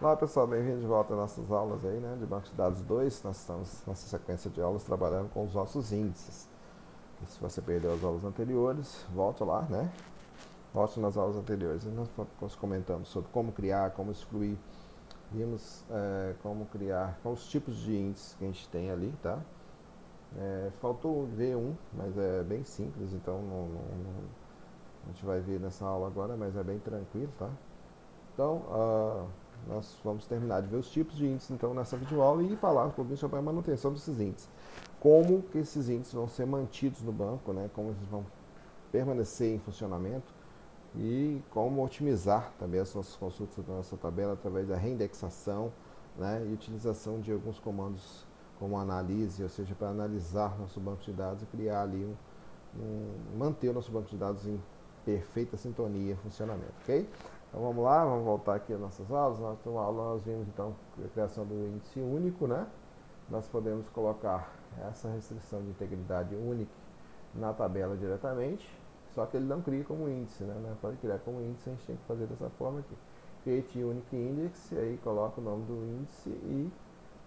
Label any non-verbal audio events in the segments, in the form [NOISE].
Olá pessoal, bem-vindos de volta às nossas aulas aí, né, de Banco de Dados 2. Nós estamos nessa sequência de aulas trabalhando com os nossos índices. E se você perdeu as aulas anteriores, volte lá, né? Volte nas aulas anteriores. Nós comentamos sobre como criar, como excluir, vimos é, como criar, quais os tipos de índices que a gente tem ali, tá? É, faltou ver um, mas é bem simples, então não, não, não, a gente vai ver nessa aula agora, mas é bem tranquilo, tá? Então, uh, nós vamos terminar de ver os tipos de índices então nessa videoaula e falar um pouquinho sobre a manutenção desses índices. Como que esses índices vão ser mantidos no banco, né? como eles vão permanecer em funcionamento e como otimizar também as nossas consultas da nossa tabela através da reindexação né? e utilização de alguns comandos como análise, ou seja, para analisar nosso banco de dados e criar ali um, um manter o nosso banco de dados em perfeita sintonia e funcionamento, ok? Então vamos lá, vamos voltar aqui às nossas aulas. Na última aula nós vimos então a criação do índice único, né? Nós podemos colocar essa restrição de integridade única na tabela diretamente, só que ele não cria como índice, né? Não pode criar como índice, a gente tem que fazer dessa forma aqui. Create Unique Index, aí coloca o nome do índice e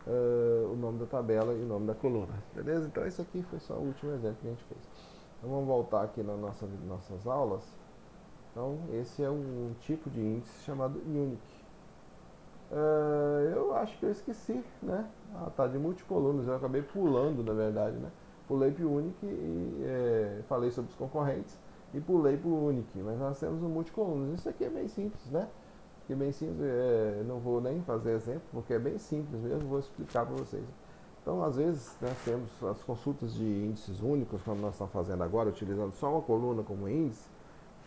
uh, o nome da tabela e o nome da coluna. Beleza? Então esse aqui foi só o último exemplo que a gente fez. Então vamos voltar aqui nas nossa, nossas aulas. Então, esse é um tipo de índice chamado Unique. Uh, eu acho que eu esqueci, né? Ah, tá de multicolunas, eu acabei pulando, na verdade, né? Pulei para o Unique e é, falei sobre os concorrentes e pulei para o Unique, mas nós temos um multicolunas. Isso aqui é bem simples, né? Que é bem simples, é, não vou nem fazer exemplo, porque é bem simples mesmo, vou explicar para vocês. Então, às vezes, nós temos as consultas de índices únicos, como nós estamos fazendo agora, utilizando só uma coluna como índice,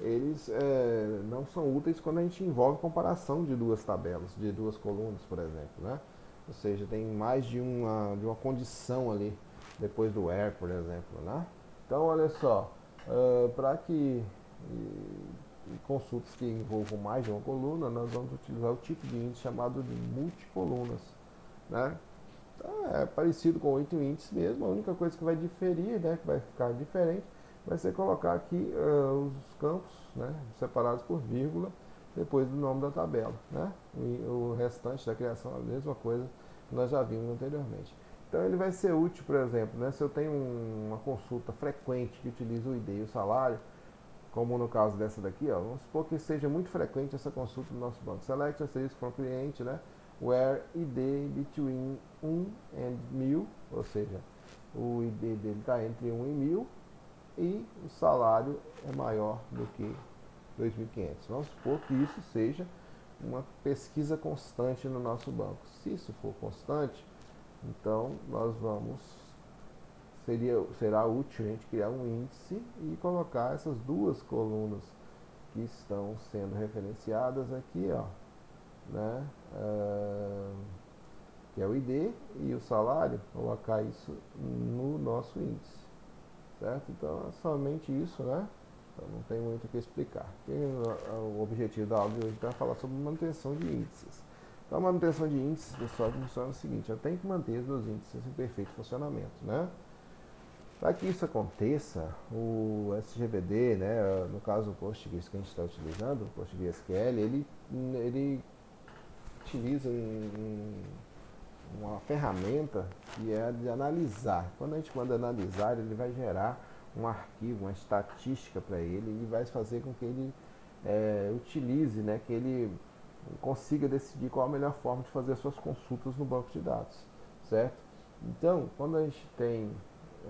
eles é, não são úteis quando a gente envolve comparação de duas tabelas, de duas colunas, por exemplo, né? Ou seja, tem mais de uma, de uma condição ali depois do where, por exemplo, né? Então, olha só, uh, para que e, consultas que envolvam mais de uma coluna, nós vamos utilizar o tipo de índice chamado de multicolunas, né? Então, é parecido com oito índices mesmo, a única coisa que vai diferir, né, que vai ficar diferente, vai ser colocar aqui uh, os campos né, separados por vírgula depois do nome da tabela. Né? E o restante da criação é a mesma coisa que nós já vimos anteriormente. Então ele vai ser útil, por exemplo, né, se eu tenho um, uma consulta frequente que utiliza o ID e o salário, como no caso dessa daqui, ó, vamos supor que seja muito frequente essa consulta no nosso banco. Select asterisco from cliente, né, where ID between 1 and 1000, ou seja, o ID dele está entre 1 e 1000, e o salário é maior do que 2.500. Vamos supor que isso seja uma pesquisa constante no nosso banco. Se isso for constante, então nós vamos seria será útil a gente criar um índice e colocar essas duas colunas que estão sendo referenciadas aqui, ó, né? Uh, que é o ID e o salário, colocar isso no nosso índice certo? Então é somente isso, né? Então não tem muito o que explicar. o objetivo da aula de hoje é falar sobre manutenção de índices. Então a manutenção de índices, pessoal, funciona o seguinte, eu tenho que manter os meus índices em perfeito funcionamento, né? Para que isso aconteça, o SGBD, né, no caso o PostGIS que a gente está utilizando, o PostgreSQL, ele, ele utiliza um, uma ferramenta que é de analisar. Quando a gente manda analisar, ele vai gerar um arquivo, uma estatística para ele e vai fazer com que ele é, utilize, né, que ele consiga decidir qual a melhor forma de fazer suas consultas no banco de dados, certo? Então, quando a gente tem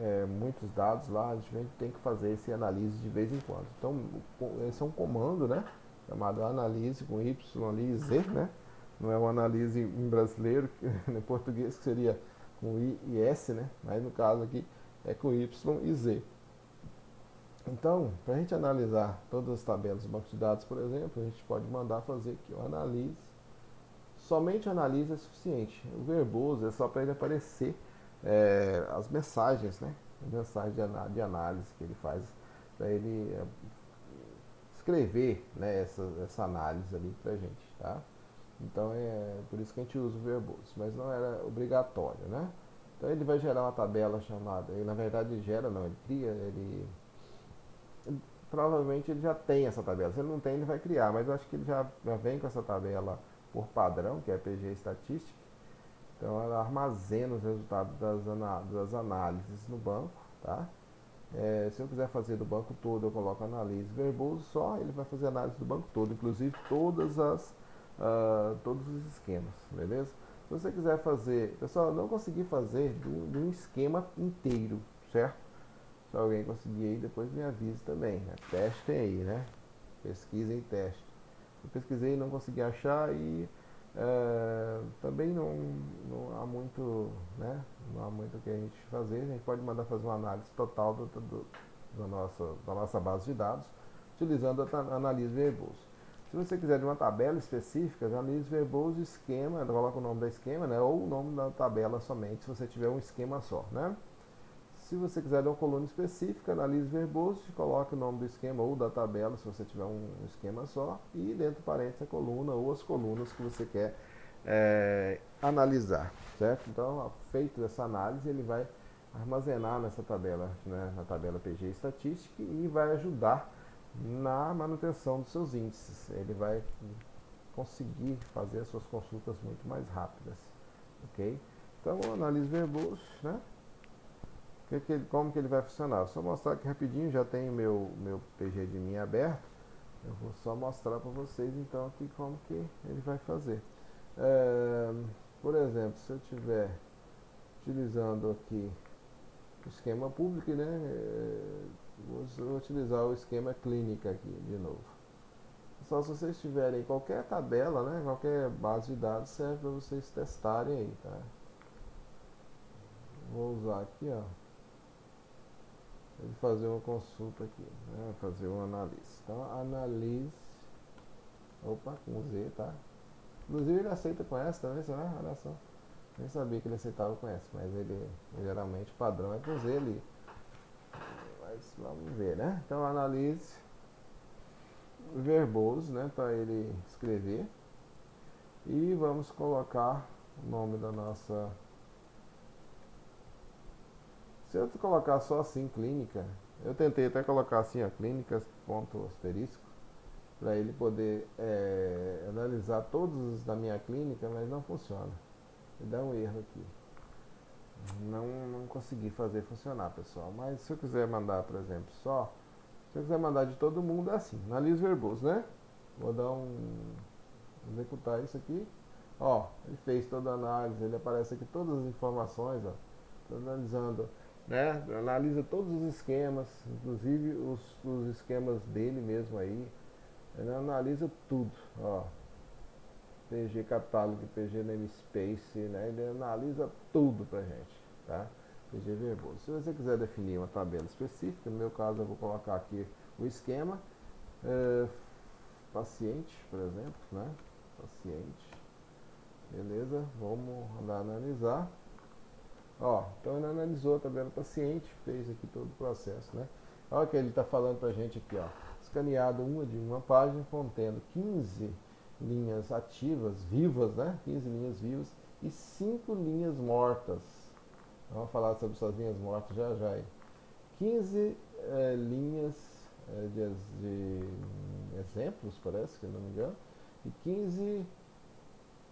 é, muitos dados lá, a gente tem que fazer esse análise de vez em quando. Então, esse é um comando, né, chamado analise com y ali z, né? Não é uma análise em brasileiro, [LAUGHS] em português, que seria com I e S, né? mas no caso aqui é com Y e Z. Então, para a gente analisar todas as tabelas do banco de dados, por exemplo, a gente pode mandar fazer aqui o analise. Somente analise é suficiente. O verboso é só para ele aparecer é, as mensagens, né? As mensagens de, análise que ele faz, para ele é, escrever né, essa, essa análise ali para a gente, tá? Então é por isso que a gente usa o verboso, mas não era obrigatório, né? Então ele vai gerar uma tabela chamada, ele, na verdade ele gera não, ele cria, ele, ele, provavelmente ele já tem essa tabela. Se ele não tem, ele vai criar, mas eu acho que ele já, já vem com essa tabela por padrão, que é PG Estatística. Então ela armazena os resultados das, das análises no banco, tá? É, se eu quiser fazer do banco todo, eu coloco análise verboso só, ele vai fazer análise do banco todo, inclusive todas as, uh, todos os esquemas, beleza? Se você quiser fazer, pessoal, não consegui fazer de um, de esquema inteiro, certo? Se alguém conseguir aí, depois me avise também. Né? Testem aí, né? Pesquisem e testem. Eu pesquisei e não consegui achar e é, também não, não há muito, né? Não há muito o que a gente fazer. A gente pode mandar fazer uma análise total do, do, do nossa, da nossa base de dados utilizando a análise verboso. Se você quiser de uma tabela específica, analise verboso esquema, coloca o nome da esquema, né? Ou o nome da tabela somente, se você tiver um esquema só, né? Se você quiser de uma coluna específica, analise verboso, coloque o nome do esquema ou da tabela, se você tiver um esquema só, e dentro do parênteses a coluna ou as colunas que você quer é, analisar, certo? Então, feito essa análise, ele vai armazenar nessa tabela, né, na tabela PG Estatística e vai ajudar na manutenção dos seus índices. Ele vai conseguir fazer as suas consultas muito mais rápidas, ok? Então, analise verboso, né? Que que ele, como que ele vai funcionar? Só mostrar aqui rapidinho, já tenho meu, meu PG de mim aberto. Eu vou só mostrar para vocês então aqui como que ele vai fazer. É, por exemplo, se eu estiver utilizando aqui o esquema público, né? É, vou utilizar o esquema clínica aqui de novo. Só se vocês tiverem qualquer tabela, né? Qualquer base de dados serve para vocês testarem aí, tá? Vou usar aqui, ó fazer uma consulta aqui, né? fazer uma análise. Então, analise, opa, com Z, tá? Inclusive ele aceita com essa também, será? Olha só. Nem sabia que ele aceitava com essa, mas ele geralmente padrão é com Z ali. Mas vamos ver, né? Então analise verboso, né? Para ele escrever. E vamos colocar o nome da nossa se eu colocar só assim, clínica, eu tentei até colocar assim, ó, clínicas, ponto asterisco, para ele poder é, analisar todos os da minha clínica, mas não funciona. Me dá um erro aqui. Não, não consegui fazer funcionar, pessoal. Mas se eu quiser mandar, por exemplo, só, se eu quiser mandar de todo mundo, é assim, analise verboso, né? Vou dar um. executar isso aqui. Ó, ele fez toda a análise, ele aparece aqui todas as informações, ó. Estou analisando né? Analisa todos os esquemas, inclusive os, os esquemas dele mesmo aí. Ele analisa tudo, ó. PG Catálogo, PG Namespace, né? Ele analisa tudo pra gente, tá? PG Verboso. Se você quiser definir uma tabela específica, no meu caso eu vou colocar aqui o esquema. É, paciente, por exemplo, né? Paciente. Beleza? Vamos analisar. Ó, então ele analisou a tabela paciente, fez aqui todo o processo, né? Olha o que ele está falando para a gente aqui, ó. Escaneado uma de uma página contendo 15 linhas ativas, vivas, né? 15 linhas vivas e 5 linhas mortas. Vamos falar sobre essas linhas mortas já já. Aí. 15 é, linhas é, de, de, exemplos, parece, que não me engano, e 15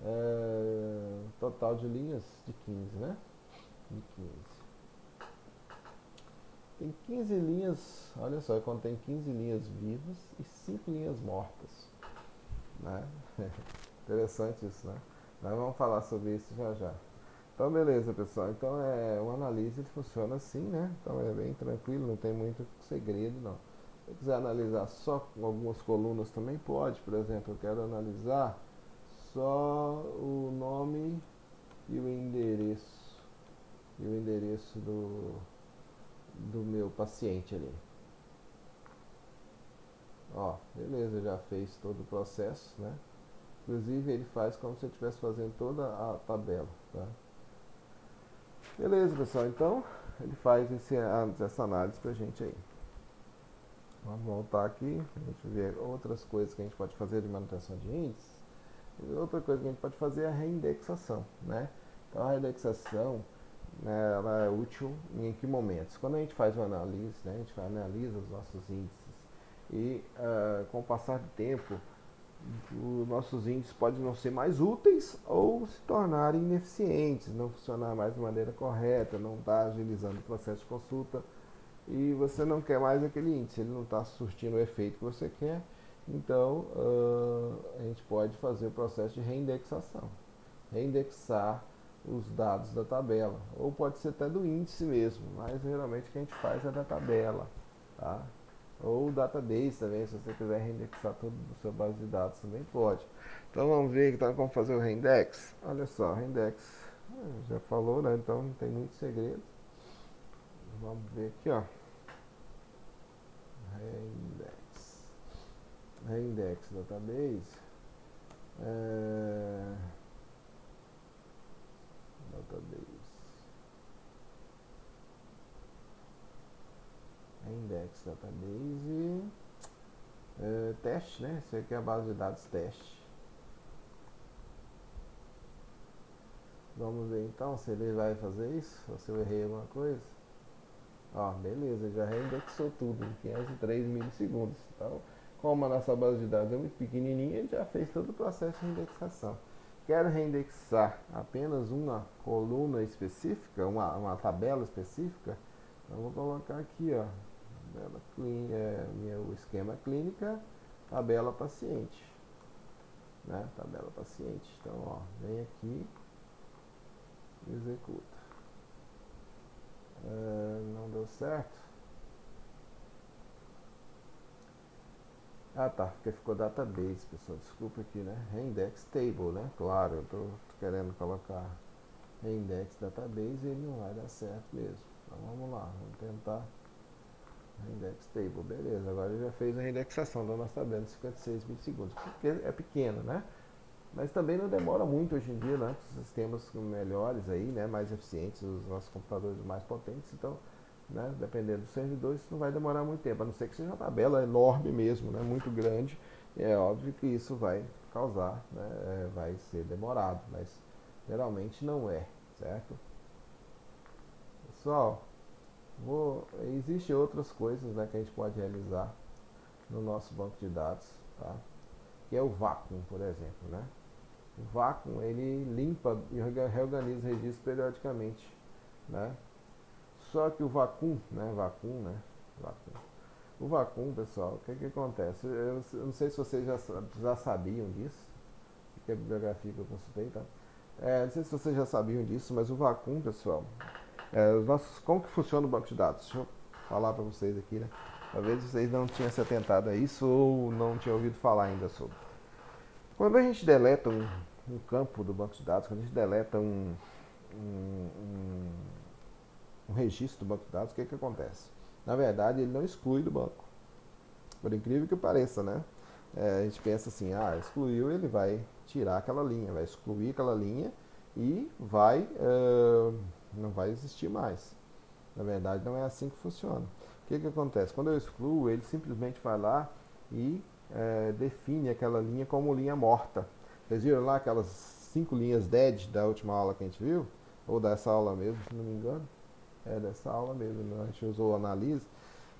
é, total de linhas de 15, né? 2015. Tem 15 linhas, olha só, contém 15 linhas vivas e 5 linhas mortas. Né? [LAUGHS] Interessante isso, né? Nós vamos falar sobre isso já já. Então, beleza, pessoal. Então, é, o análise funciona assim, né? Então, é bem tranquilo, não tem muito segredo, não. Se quiser analisar só algumas colunas também pode. Por exemplo, eu quero analisar só o nome e o endereço e o endereço do, do meu paciente ali. Ó, beleza, já fez todo o processo, né? Inclusive ele faz como se eu estivesse fazendo toda a tabela, tá? Beleza, pessoal, então ele faz esse, essa análise pra gente aí. Vamos voltar aqui, a gente ver outras coisas que a gente pode fazer de manutenção de índices. outra coisa que a gente pode fazer é a reindexação, né? Então a reindexação né, ela é útil em que momentos? Quando a gente faz uma análise, né, a gente analisa os nossos índices e uh, com o passar do tempo os nossos índices podem não ser mais úteis ou se tornarem ineficientes, não funcionar mais de maneira correta, não estar tá agilizando o processo de consulta e você não quer mais aquele índice, ele não está surtindo o efeito que você quer, então uh, a gente pode fazer o processo de reindexação, reindexar os dados da tabela, ou pode ser até do índice mesmo, mas geralmente o que a gente faz é da tabela, tá? Ou o database também, se você quiser reindexar tudo do seu base de dados também pode. Então vamos ver então, como fazer o reindex. Olha só, reindex eh, já falou, né? Então não tem muito segredo. Vamos ver aqui, ó. Reindex. Reindex database. É... Database. Index database é, teste, né? Isso aqui é a base de dados teste. Vamos ver então se ele vai fazer isso, ou se eu errei alguma coisa. Ó, beleza, já reindexou tudo em 503 milissegundos. Então, como a nossa base de dados é muito pequenininha, ele já fez todo o processo de indexação. Quero reindexar apenas uma coluna específica, uma, uma tabela específica, então vou colocar aqui, ó, tabela é, meu esquema clínica, tabela paciente. Né? Tabela paciente. Então, ó, vem aqui executa. É, não deu certo. Ah tá, porque ficou database, pessoal. Desculpa aqui, né? Reindex table, né? Claro, eu tô, tô querendo colocar reindex database e ele não vai dar certo mesmo. Então vamos lá, vamos tentar Index table, beleza. Agora já fez a indexação da nossa tabela de 56 milissegundos, porque é pequeno, né? Mas também não demora muito hoje em dia, né? Sistemas melhores aí, né? Mais eficientes, os nossos computadores mais potentes, então, né? Dependendo do servidor, isso não vai demorar muito tempo, a não ser que seja uma tabela enorme mesmo, né? Muito grande. É óbvio que isso vai causar, né? É, vai ser demorado, mas geralmente não é, certo? Pessoal, Vou, Existem outras coisas né, que a gente pode realizar no nosso banco de dados, tá? que é o vácuo, por exemplo. Né? O vácuo ele limpa e reorganiza registros periodicamente. Né? Só que o vácuo, né? Vácuo, né? Vácuo. O vácuo, pessoal, o que, que acontece? Eu, eu, não sei se vocês já, já sabiam disso, que é a bibliografia que eu consultei, tá? É, não sei se vocês já sabiam disso, mas o vácuo, pessoal, é, os nossos, como que funciona o banco de dados? Deixa eu falar para vocês aqui, né? Talvez vocês não tenham se atentado a isso ou não tinham ouvido falar ainda sobre. Quando a gente deleta um, um campo do banco de dados, quando a gente deleta um, um, um, um registro do banco de dados, o que, que acontece? Na verdade, ele não exclui do banco. Por incrível que pareça, né? É, a gente pensa assim, ah, excluiu, ele vai tirar aquela linha, vai excluir aquela linha e vai uh, não vai existir mais. Na verdade, não é assim que funciona. O que, que acontece? Quando eu excluo, ele simplesmente vai lá e é, define aquela linha como linha morta. Vocês viram lá aquelas cinco linhas dead da última aula que a gente viu? Ou dessa aula mesmo, se não me engano? É dessa aula mesmo, né? a gente usou análise.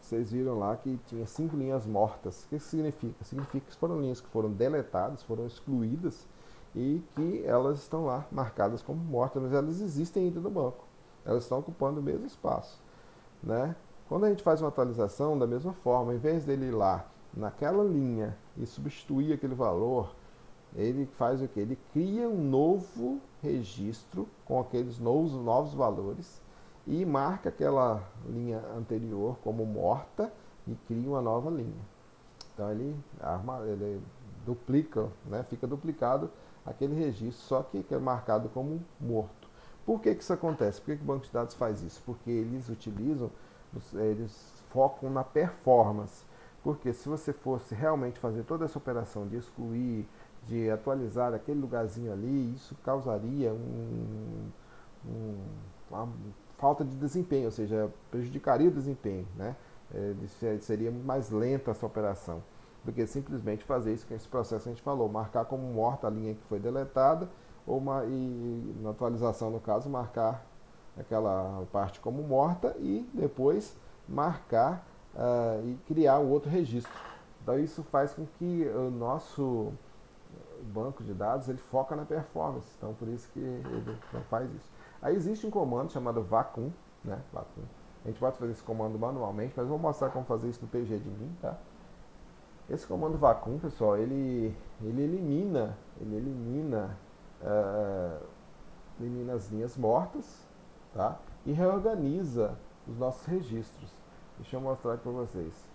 Vocês viram lá que tinha cinco linhas mortas. O que isso significa? Significa que foram linhas que foram deletadas, foram excluídas e que elas estão lá marcadas como mortas, mas elas existem ainda no banco. Elas estão ocupando o mesmo espaço. Né? Quando a gente faz uma atualização, da mesma forma, em vez dele ir lá naquela linha e substituir aquele valor, ele faz o que? Ele cria um novo registro com aqueles novos, novos valores e marca aquela linha anterior como morta e cria uma nova linha. Então ele, arma, ele duplica, né? fica duplicado aquele registro, só que é marcado como morto. Por que, que isso acontece? Por que, que o banco de dados faz isso? Porque eles utilizam, eles focam na performance. Porque se você fosse realmente fazer toda essa operação de excluir, de atualizar aquele lugarzinho ali, isso causaria um, um, uma falta de desempenho, ou seja, prejudicaria o desempenho, né? É, seria mais lenta essa operação do que simplesmente fazer isso que esse processo a gente falou, marcar como morta a linha que foi deletada ou uma, e na atualização no caso marcar aquela parte como morta e depois marcar uh, e criar um outro registro. Então isso faz com que o nosso banco de dados ele foca na performance, então por isso que ele não faz isso. Aí existe um comando chamado vacuum, né? A gente pode fazer esse comando manualmente, mas vou mostrar como fazer isso no PG de mim, tá? Esse comando vacuum, pessoal, ele, ele elimina, ele elimina, uh, elimina as linhas mortas, tá? E reorganiza os nossos registros. Deixa eu mostrar aqui para vocês.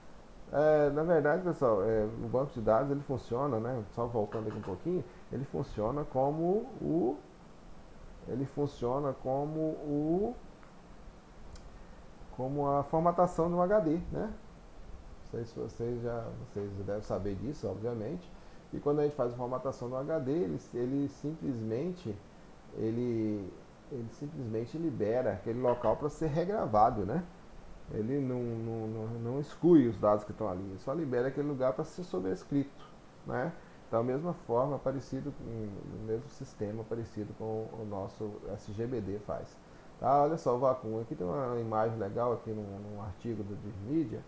É, na verdade, pessoal, é, o banco de dados ele funciona, né? Só voltando aqui um pouquinho, ele funciona como o ele funciona como o como a formatação de um HD, né? Sei se vocês já vocês devem saber disso, obviamente. E quando a gente faz a formatação do HD, ele, ele simplesmente ele, ele simplesmente libera aquele local para ser regravado, né? Ele não, não, não, não, exclui os dados que estão ali, ele só libera aquele lugar para ser sobrescrito, né? Então, mesma forma, parecido com o mesmo sistema parecido com o nosso SGBD faz. Tá, olha só o vácuo. Aqui tem uma imagem legal aqui num, num artigo do Media.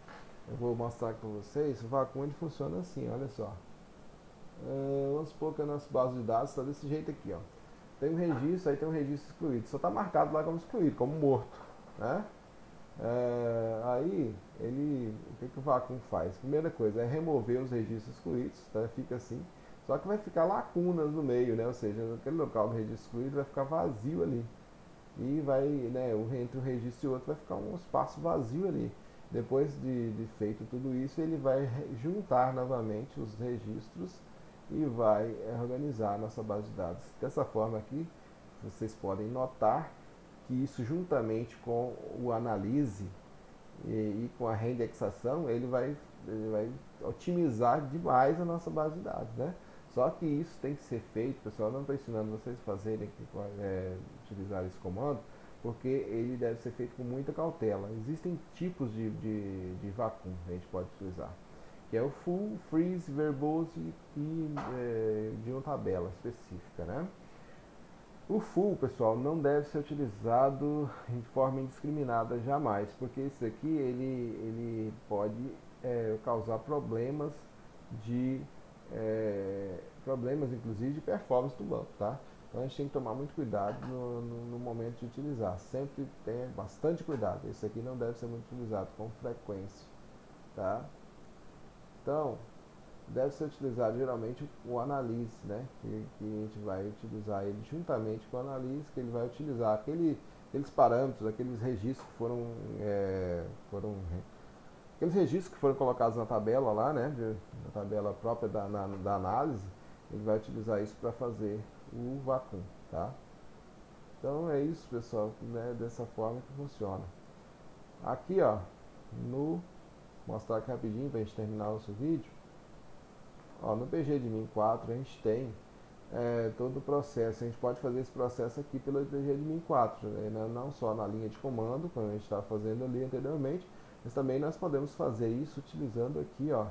Eu vou mostrar aqui para vocês. O vácuo ele funciona assim, olha só. É, vamos supor que a nossa base de dados está desse jeito aqui, ó. Tem um registro, aí tem um registro excluído. Só está marcado lá como excluído, como morto, né? É, aí, ele, o que, que o vácuo faz? Primeira coisa é remover os registros excluídos, tá? fica assim. Só que vai ficar lacunas no meio, né? Ou seja, aquele local do registro excluído vai ficar vazio ali e vai, né, entre um registro e outro vai ficar um espaço vazio ali. Depois de, de feito tudo isso, ele vai juntar novamente os registros e vai organizar a nossa base de dados. Dessa forma aqui, vocês podem notar que isso juntamente com o analise e, e com a reindexação, ele vai, ele vai otimizar demais a nossa base de dados, né? Só que isso tem que ser feito, pessoal, não estou ensinando vocês a fazerem é, utilizar esse comando, porque ele deve ser feito com muita cautela. Existem tipos de, de, de vacuum que a gente pode utilizar, que é o full, freeze, verbose e é, de uma tabela específica, né? O full, pessoal, não deve ser utilizado de forma indiscriminada jamais, porque isso aqui ele, ele pode é, causar problemas de é, problemas, inclusive, de performance do banco, tá? Então a gente tem que tomar muito cuidado no, no, no, momento de utilizar. Sempre tenha bastante cuidado. Esse aqui não deve ser muito utilizado com frequência, tá? Então, deve ser utilizado geralmente o analise, né? Que, que a gente vai utilizar ele juntamente com o analise, que ele vai utilizar aquele, aqueles parâmetros, aqueles registros que foram, é, foram aqueles registros que foram colocados na tabela lá, né? De, na tabela própria da, na, da análise, ele vai utilizar isso para fazer o vácuo, tá? Então é isso, pessoal, né? Dessa forma que funciona. Aqui, ó, no mostrar aqui rapidinho para a gente terminar nosso vídeo. Ó, no PG de Min 4 a gente tem é, todo o processo. A gente pode fazer esse processo aqui pelo PG de Min 4, né? não só na linha de comando, como a gente está fazendo ali anteriormente, mas também nós podemos fazer isso utilizando aqui, ó,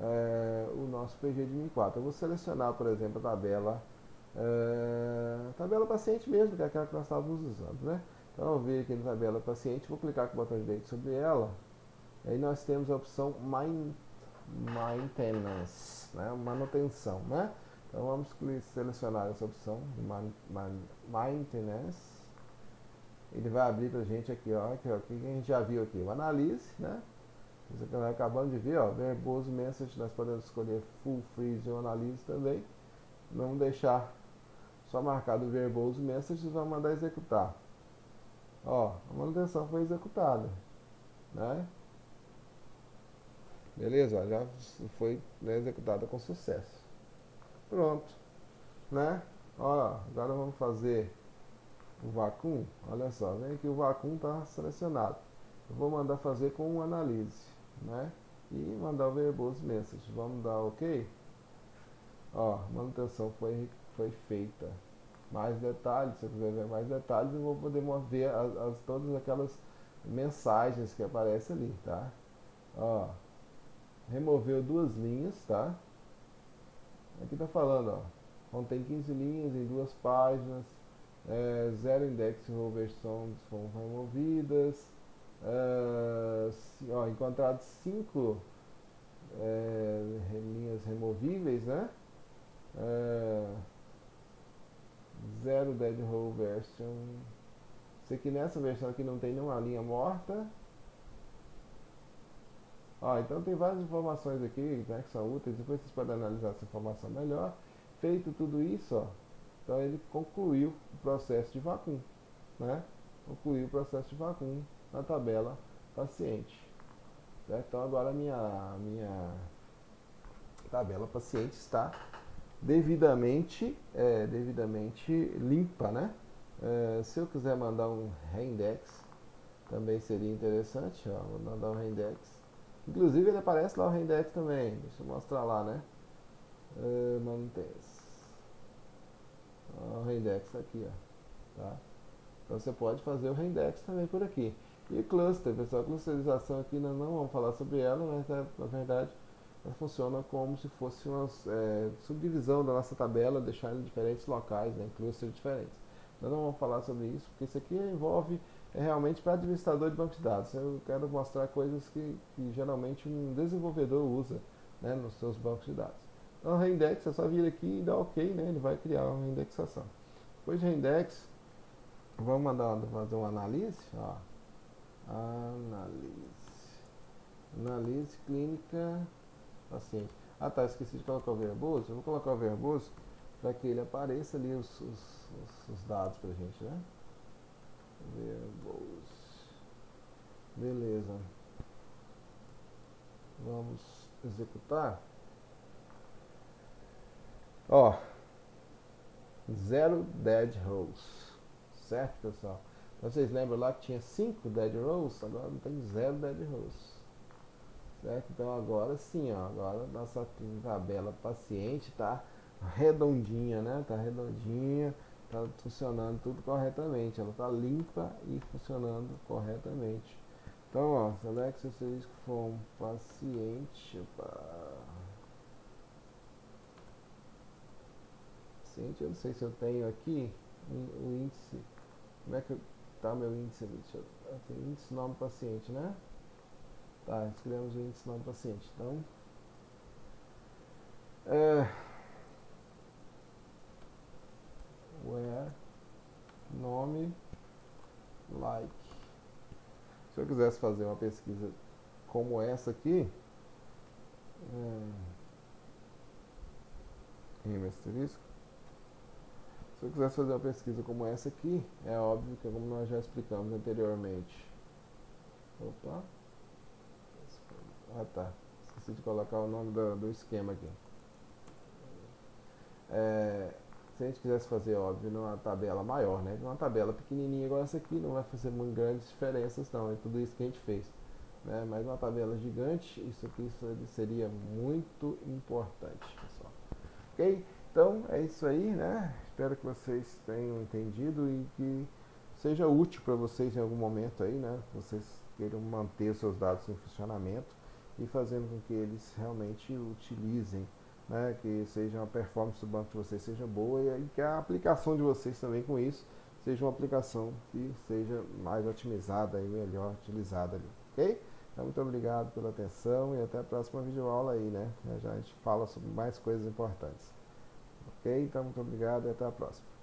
é, o nosso PG de Min 4. Eu vou selecionar, por exemplo, a tabela, é, tabela paciente mesmo, que é aquela que nós estávamos usando, né? Então, eu vir aqui na tabela paciente, vou clicar com o botão direito sobre ela, aí nós temos a opção Maintenance, né? manutenção, né? Então vamos selecionar essa opção de Maintenance. Ele vai abrir para a gente aqui, ó, aqui, ó, que a gente já viu aqui, o analise, né? Isso aqui nós acabamos de ver, ó, verbose message, nós podemos escolher full freeze ou analise também. Vamos deixar só marcado o verbose message e vamos mandar executar. Ó, a manutenção foi executada, né? Beleza? Já foi né, executada com sucesso. Pronto, né? Ó, agora vamos fazer o vácuo. Olha só, vem aqui o vácuo está selecionado. Eu vou mandar fazer com um analise né? E mandar o verbose message. Vamos dar OK? Ó, manutenção foi, foi feita. Mais detalhes, se eu quiser ver mais detalhes, eu vou poder ver as, as todas aquelas mensagens que aparecem ali, tá? Ó, removeu duas linhas, tá? Aqui tá falando, ó, contém 15 linhas em duas páginas, é, zero index ou versões foram removidas, Uh, ó, encontrados cinco é, linhas removíveis, né? é, zero dead row version. Isso aqui nessa versão aqui não tem nenhuma linha morta. Ó, então tem várias informações aqui né, que são úteis, depois vocês podem analisar essa informação melhor. Feito tudo isso, ó, então ele concluiu o processo de vacuum, né? Concluiu o processo de vacuum na tabela paciente. Certo? Então agora a minha, minha tabela paciente está devidamente, é, devidamente limpa, né? É, se eu quiser mandar um reindex, também seria interessante, ó, vou mandar um reindex. Inclusive ele aparece lá o reindex também, deixa eu mostrar lá, né? Mantém-se. O reindex aqui, ó, tá? Então você pode fazer o reindex também por aqui. E cluster, pessoal, clusterização aqui nós não vamos falar sobre ela, mas é, na verdade funciona como se fosse uma é, subdivisão da nossa tabela, deixar em diferentes locais, né, clusters diferentes. Nós não vamos falar sobre isso, porque isso aqui envolve é, realmente para administrador de banco de dados. Eu quero mostrar coisas que, que geralmente um desenvolvedor usa né, nos seus bancos de dados. Então, reindex é só vir aqui e dar OK, né, ele vai criar uma indexação. Depois de reindex, vamos mandar fazer uma análise. Ó. Análise. Análise clínica paciente. Ah tá, esqueci de colocar o verboso. Eu vou colocar o verboso para que ele apareça ali os, os, os, dados para gente, né? Verboso. Beleza. Vamos executar. Ó, zero dead rows. Certo, pessoal? Vocês lembram lá que tinha 5 dead rows? Agora não tem zero dead rows. Certo? Então agora sim, ó, agora nossa tabela paciente está redondinha, né? Tá redondinha, tá funcionando tudo corretamente. Ela tá limpa e funcionando corretamente. Então, ó, select asterisco from paciente. Opa. Paciente, eu não sei se eu tenho aqui o índice. Como é que tá meu índice? Deixa eu, assim, índice nome paciente, né? Tá, escrevemos o índice nome paciente. Então, é, where nome like. Se eu quisesse fazer uma pesquisa como essa aqui, é, asterisco, se eu quisesse fazer uma pesquisa como essa aqui, é óbvio que como nós já explicamos anteriormente. Opa. Ah tá. Esqueci de colocar o nome do, do esquema aqui. É, se a gente quisesse fazer, óbvio, numa tabela maior, né? Uma tabela pequenininha igual essa aqui não vai fazer muito grandes diferenças não, é tudo isso que a gente fez. Né? Mas uma tabela gigante, isso aqui seria muito importante, pessoal. Ok? Então, é isso aí, né? Espero que vocês tenham entendido e que seja útil para vocês em algum momento aí, né? Vocês queiram manter seus dados em funcionamento e fazendo com que eles realmente utilizem, né, que seja a performance do banco de vocês seja boa e que a aplicação de vocês também com isso seja uma aplicação que seja mais otimizada e melhor utilizada ali, ok? Então, muito obrigado pela atenção e até a próxima videoaula aí, né? Já a gente fala sobre mais coisas importantes. Ok? Então, muito obrigado e até a próxima.